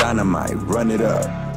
dynamite, run it up.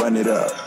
run it up.